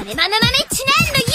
マネマネマネチネの